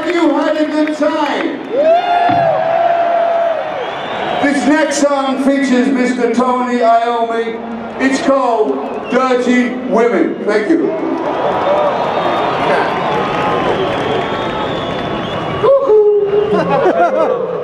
Have you had a good time? This next song features Mr. Tony Iommi. It's called Dirty Women. Thank you. Woohoo!